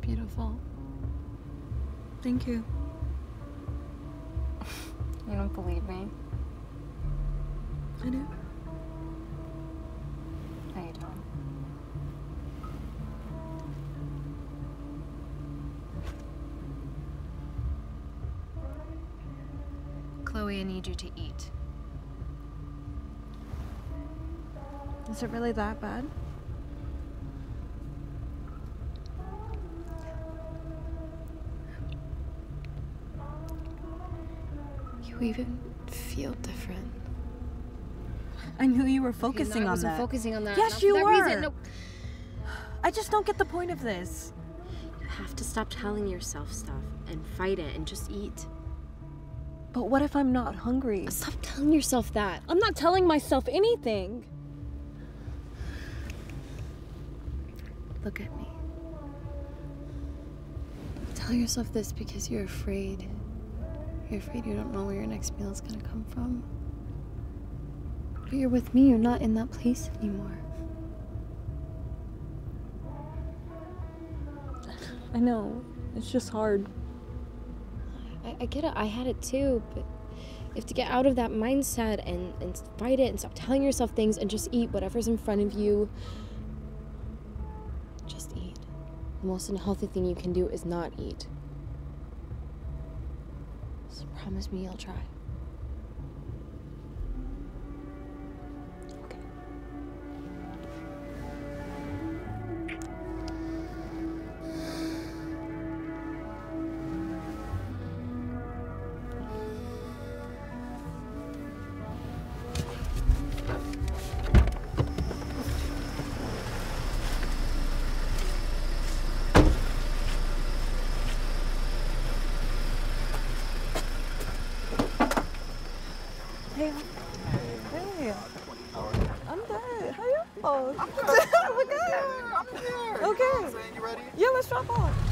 beautiful. Thank you. You don't believe me? I do. No, you don't. Chloe, I need you to eat. Is it really that bad? You even feel different. I knew you were focusing Okay, no, I on that. focusing on that. Yes, Not you that were. Reason. No. I just don't get the point of this. You have to stop telling yourself stuff and fight it and just eat. But what if I'm not hungry? Stop telling yourself that. I'm not telling myself anything. Look at me. Tell yourself this because you're afraid. You're afraid you don't know where your next meal is gonna come from. But you're with me, you're not in that place anymore. I know. It's just hard. I, I get it. I had it too, but you have to get out of that mindset and, and fight it and stop telling yourself things and just eat whatever's in front of you. Just eat. The most unhealthy thing you can do is not eat. Promise me you'll try. Hey. Hey. I'm good. How you? Oh, I'm good. Oh We're good. I'm here. Okay. You ready? Yeah, let's drop off.